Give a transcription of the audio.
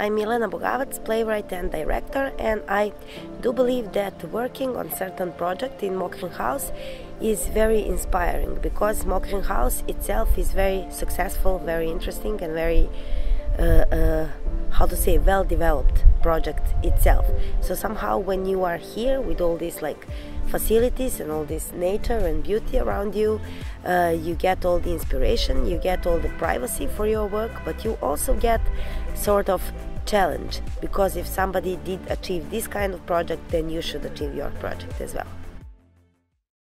I'm Milena Bogavac, playwright and director, and I do believe that working on certain project in Mokrin House is very inspiring because Mokrin House itself is very successful, very interesting, and very uh, uh, how to say well developed project itself. So somehow when you are here with all these like facilities and all this nature and beauty around you, uh, you get all the inspiration, you get all the privacy for your work, but you also get sort of challenge because if somebody did achieve this kind of project, then you should achieve your project as well.